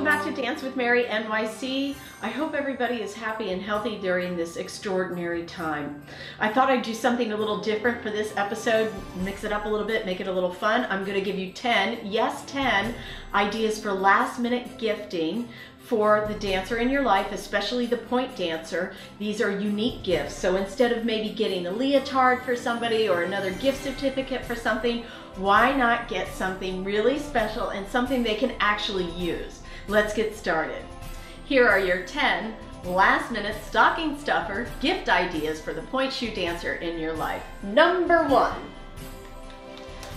welcome back to Dance with Mary NYC. I hope everybody is happy and healthy during this extraordinary time. I thought I'd do something a little different for this episode, mix it up a little bit, make it a little fun. I'm going to give you 10, yes 10, ideas for last minute gifting for the dancer in your life, especially the pointe dancer. These are unique gifts. So instead of maybe getting a leotard for somebody or another gift certificate for something, why not get something really special and something they can actually use? Let's get started. Here are your 10 last minute stocking stuffer gift ideas for the pointe shoe dancer in your life. Number one,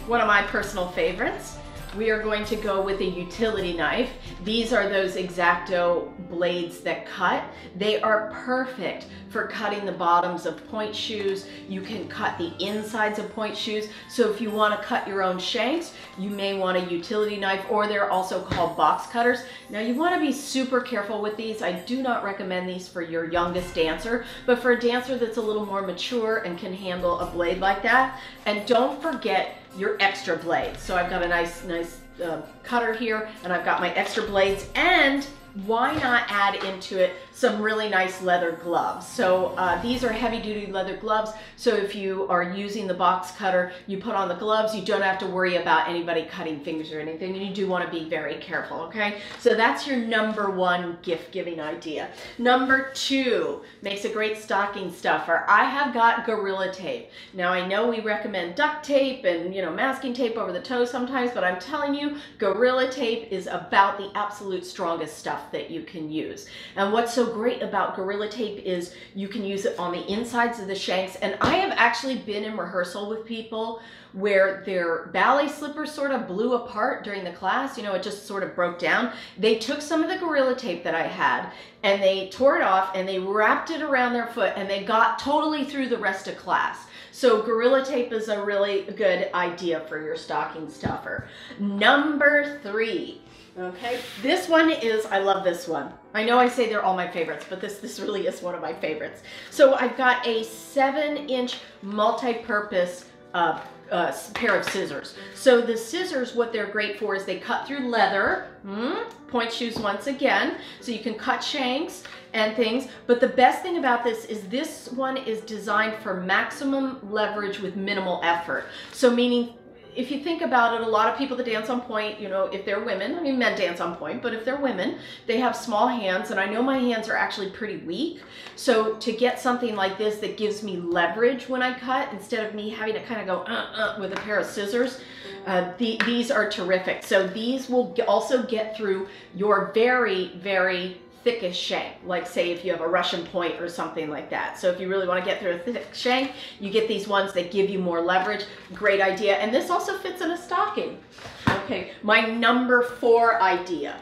one of my personal favorites we are going to go with a utility knife. These are those X-Acto blades that cut. They are perfect for cutting the bottoms of pointe shoes. You can cut the insides of pointe shoes. So if you want to cut your own shanks, you may want a utility knife or they're also called box cutters. Now you want to be super careful with these. I do not recommend these for your youngest dancer, but for a dancer that's a little more mature and can handle a blade like that. And don't forget your extra blades. So I've got a nice, nice uh, cutter here and I've got my extra blades and why not add into it some really nice leather gloves. So uh, these are heavy duty leather gloves. So if you are using the box cutter, you put on the gloves, you don't have to worry about anybody cutting fingers or anything. You do want to be very careful, okay? So that's your number one gift giving idea. Number two makes a great stocking stuffer. I have got Gorilla Tape. Now I know we recommend duct tape and you know masking tape over the toe sometimes, but I'm telling you, Gorilla Tape is about the absolute strongest stuff that you can use. And what's so great about Gorilla Tape is you can use it on the insides of the shanks. And I have actually been in rehearsal with people where their ballet slippers sort of blew apart during the class. You know, it just sort of broke down. They took some of the Gorilla Tape that I had and they tore it off and they wrapped it around their foot and they got totally through the rest of class. So Gorilla Tape is a really good idea for your stocking stuffer. Number three, Okay, this one is, I love this one. I know I say they're all my favorites, but this, this really is one of my favorites. So I've got a seven inch multi-purpose uh, uh, pair of scissors. So the scissors, what they're great for is they cut through leather, mm, pointe shoes once again, so you can cut shanks and things. But the best thing about this is this one is designed for maximum leverage with minimal effort. So meaning if you think about it, a lot of people that dance on pointe, you know, if they're women, I mean, men dance on pointe, but if they're women, they have small hands, and I know my hands are actually pretty weak. So to get something like this that gives me leverage when I cut, instead of me having to kind of go uh, uh, with a pair of scissors, uh, the, these are terrific. So these will also get through your very, very thickest shank, like say if you have a Russian pointe or something like that. So if you really want to get through a thick shank, you get these ones that give you more leverage. Great idea. And this also fits in a stocking. Okay, my number four idea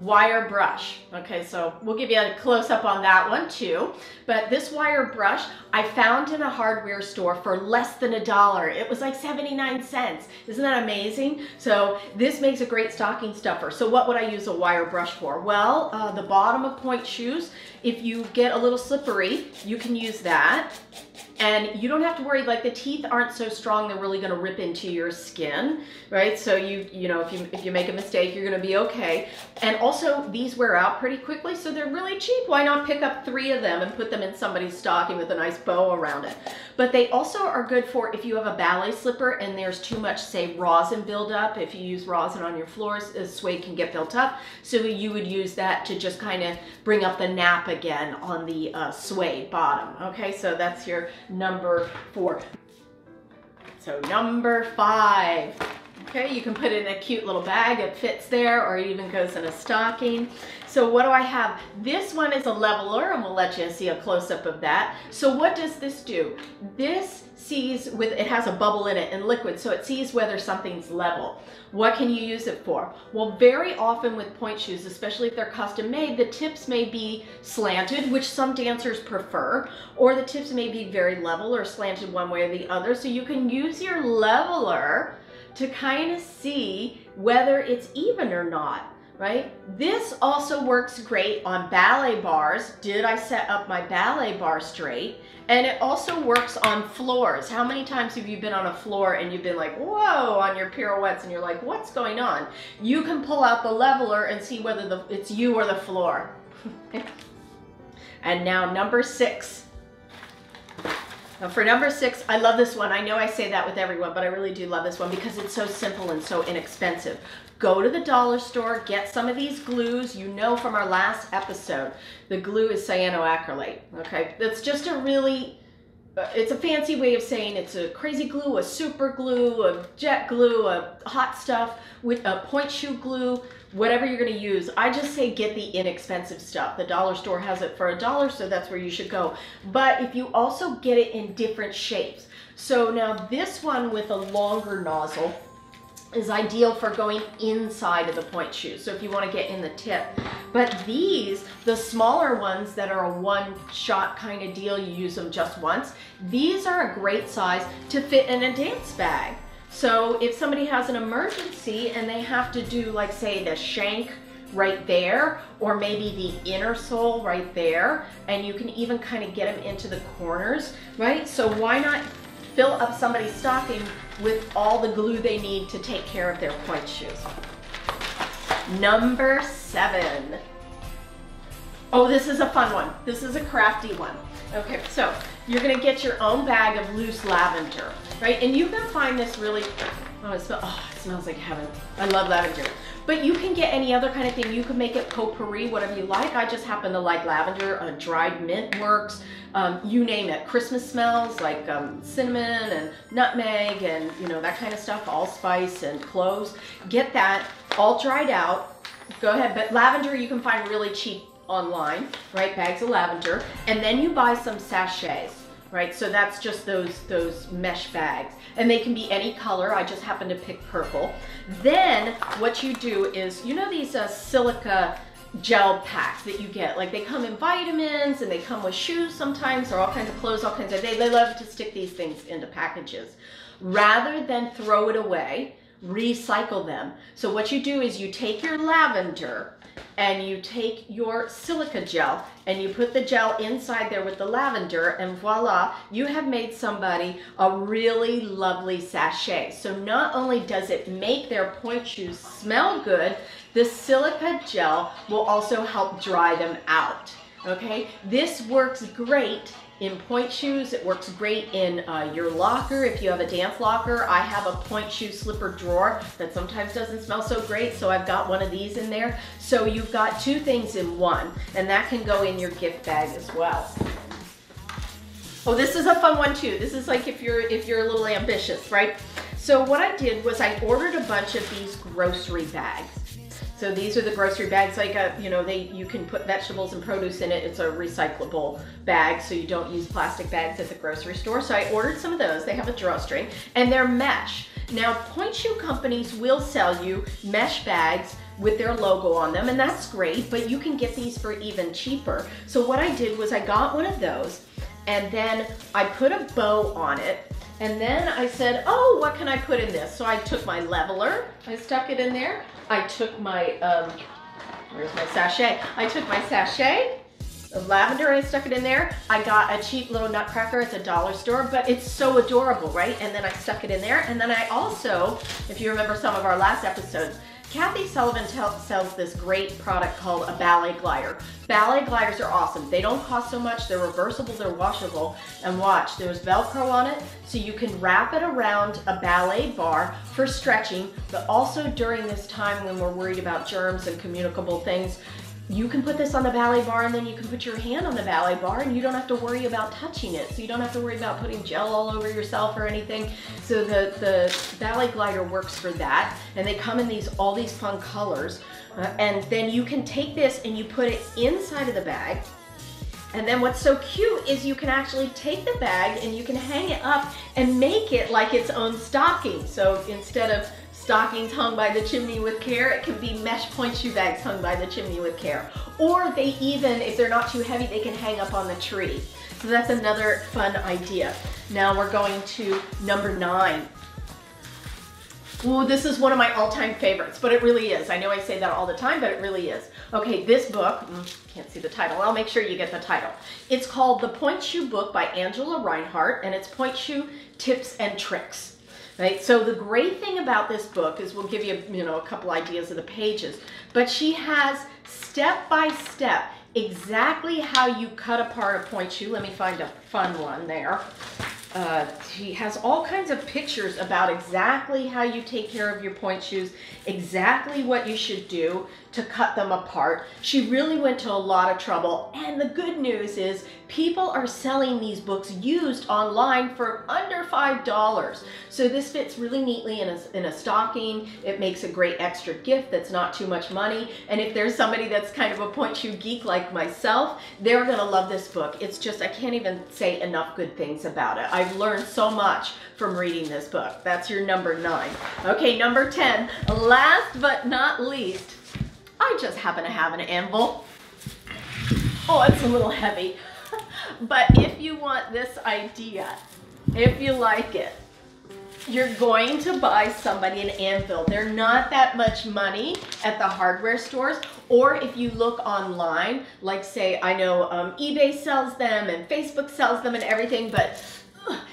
wire brush. Okay, so we'll give you a close up on that one too. But this wire brush I found in a hardware store for less than a dollar. It was like 79 cents. Isn't that amazing? So this makes a great stocking stuffer. So what would I use a wire brush for? Well, uh, the bottom of pointe shoes, if you get a little slippery, you can use that and you don't have to worry like the teeth aren't so strong they're really going to rip into your skin right? So you you know if you if you make a mistake you're going to be okay. And also these wear out pretty quickly so they're really cheap. Why not pick up three of them and put them in somebody's stocking with a nice bow around it? But they also are good for if you have a ballet slipper and there's too much say rosin buildup if you use rosin on your floors the suede can get built up. So you would use that to just kind of bring up the nap again on the uh, suede bottom okay? So that's your number four. So number five. Okay, you can put it in a cute little bag. It fits there or it even goes in a stocking. So what do I have? This one is a leveler and we'll let you see a close-up of that. So what does this do? This sees with, it has a bubble in it and liquid, so it sees whether something's level. What can you use it for? Well, very often with pointe shoes, especially if they're custom made, the tips may be slanted, which some dancers prefer, or the tips may be very level or slanted one way or the other. So you can use your leveler to kind of see whether it's even or not right? This also works great on ballet barres. Did I set up my ballet barre straight? And it also works on floors. How many times have you been on a floor and you've been like, whoa, on your pirouettes and you're like, what's going on? You can pull out the leveler and see whether the, it's you or the floor. and now number six. Now for number six, I love this one. I know I say that with everyone, but I really do love this one because it's so simple and so inexpensive. Go to the dollar store, get some of these glues. You know from our last episode, the glue is cyanoacrylate, okay? That's just a really, Uh, it's a fancy way of saying it's a crazy glue, a super glue, a jet glue, a hot stuff, with a pointe shoe glue, whatever you're gonna use. I just say get the inexpensive stuff. The dollar store has it for a dollar, so that's where you should go. But if you also get it in different shapes. So now this one with a longer nozzle, is ideal for going inside of the pointe shoe. So if you want to get in the tip. But these, the smaller ones that are a one shot kind of deal, you use them just once. These are a great size to fit in a dance bag. So if somebody has an emergency and they have to do like say the shank right there or maybe the inner sole right there and you can even kind of get them into the corners, right? So why not fill up somebody's stocking with all the glue they need to take care of their pointe shoes. Number seven. Oh, this is a fun one. This is a crafty one. Okay, so you're gonna get your own bag of loose lavender, right? And you can find this really, oh, it, smells, oh, smells like heaven. I love lavender. But you can get any other kind of thing. You can make it potpourri, whatever you like. I just happen to like lavender. Uh, dried mint works. Um, you name it. Christmas smells like um, cinnamon and nutmeg and you know that kind of stuff. Allspice and cloves. Get that all dried out. Go ahead. But lavender you can find really cheap online, right? Bags of lavender. And then you buy some sachets right? So that's just those, those mesh bags. And they can be any color. I just happen to pick purple. Then what you do is, you know these uh, silica gel packs that you get. Like they come in vitamins and they come with shoes sometimes or all kinds of clothes, all kinds of, they, they love to stick these things into packages. Rather than throw it away, recycle them. So what you do is you take your lavender and you take your silica gel and you put the gel inside there with the lavender and voila, you have made somebody a really lovely sachet. So not only does it make their pointe shoes smell good, the silica gel will also help dry them out. Okay, this works great in pointe shoes. It works great in uh, your locker. If you have a dance locker, I have a pointe shoe slipper drawer that sometimes doesn't smell so great, so I've got one of these in there. So you've got two things in one, and that can go in your gift bag as well. Oh, this is a fun one too. This is like if you're if you're a little ambitious, right? So what I did was I ordered a bunch of these grocery bags. So these are the grocery bags. Like a, you know, they you can put vegetables and produce in it. It's a recyclable bag, so you don't use plastic bags at the grocery store. So I ordered some of those. They have a drawstring, and they're mesh. Now, pointe shoe companies will sell you mesh bags with their logo on them, and that's great, but you can get these for even cheaper. So what I did was I got one of those, and then I put a bow on it, and then I said, oh, what can I put in this? So I took my leveler, I stuck it in there. I took my, um, where's my sachet? I took my sachet of lavender and I stuck it in there. I got a cheap little nutcracker at the dollar store, but it's so adorable, right? And then I stuck it in there. And then I also, if you remember some of our last episodes, Kathy Sullivan sells this great product called a ballet glider. Ballet gliders are awesome. They don't cost so much. They're reversible, they're washable. And watch, there's Velcro on it, so you can wrap it around a ballet barre for stretching, but also during this time when we're worried about germs and communicable things, you can put this on the ballet barre and then you can put your hand on the ballet barre and you don't have to worry about touching it. So you don't have to worry about putting gel all over yourself or anything. So the, the ballet glider works for that. And they come in these all these fun colors. Uh, and then you can take this and you put it inside of the bag. And then what's so cute is you can actually take the bag and you can hang it up and make it like its own stocking. So instead of stockings hung by the chimney with care. It can be mesh pointe shoe bags hung by the chimney with care. Or they even, if they're not too heavy, they can hang up on the tree. So that's another fun idea. Now we're going to number nine. Well, this is one of my all-time favorites, but it really is. I know I say that all the time, but it really is. Okay, this book, mm, can't see the title. I'll make sure you get the title. It's called The Pointe Shoe Book by Angela Reinhart, and it's Pointe Shoe Tips and Tricks. Right? So the great thing about this book is we'll give you, you know, a couple ideas of the pages, but she has step by step exactly how you cut apart a pointe shoe. Let me find a fun one there. Uh, has all kinds of pictures about exactly how you take care of your pointe shoes, exactly what you should do to cut them apart. She really went to a lot of trouble. And the good news is people are selling these books used online for under $5. So this fits really neatly in a, in a stocking. It makes a great extra gift that's not too much money. And if there's somebody that's kind of a pointe shoe geek like myself, they're gonna love this book. It's just, I can't even say enough good things about it. I've learned so much from reading this book. That's your number nine. Okay, number 10, last but not least, I just happen to have an anvil. Oh, it's a little heavy. but if you want this idea, if you like it, you're going to buy somebody an anvil. They're not that much money at the hardware stores. Or if you look online, like say, I know um, eBay sells them and Facebook sells them and everything, but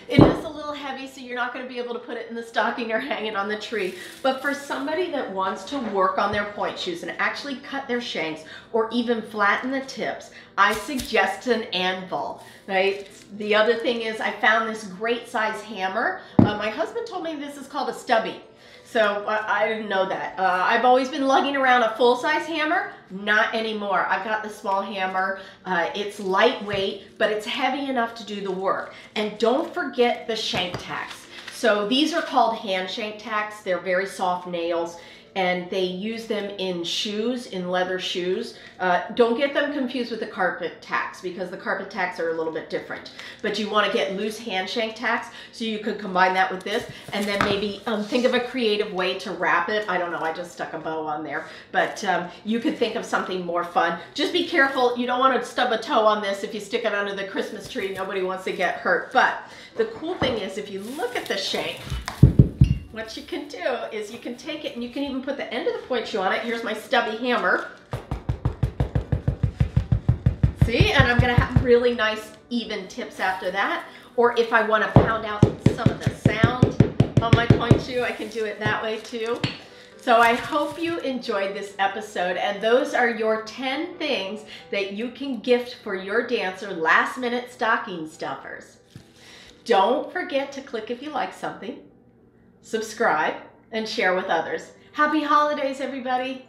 it is a little heavy, so you're not going to be able to put it in the stocking or hang it on the tree. But for somebody that wants to work on their pointe shoes and actually cut their shanks or even flatten the tips, I suggest an anvil, right? The other thing is I found this great size hammer. Uh, my husband told me this is called a stubby. So uh, I didn't know that. Uh, I've always been lugging around a full-size hammer. Not anymore. I've got the small hammer. Uh, it's lightweight, but it's heavy enough to do the work. And don't forget the shank tacks. So these are called hand shank tacks. They're very soft nails and they use them in shoes, in leather shoes. Uh, don't get them confused with the carpet tacks because the carpet tacks are a little bit different. But you want to get loose hand shank tacks so you could combine that with this and then maybe um, think of a creative way to wrap it. I don't know, I just stuck a bow on there. But um, you could think of something more fun. Just be careful, you don't want to stub a toe on this if you stick it under the Christmas tree. Nobody wants to get hurt. But the cool thing is if you look at the shank, what you can do is you can take it and you can even put the end of the pointe shoe on it. Here's my stubby hammer. See, and I'm gonna have really nice even tips after that. Or if I wanna pound out some of the sound on my pointe shoe, I can do it that way too. So I hope you enjoyed this episode and those are your 10 things that you can gift for your dancer last minute stocking stuffers. Don't forget to click if you like something subscribe, and share with others. Happy holidays, everybody!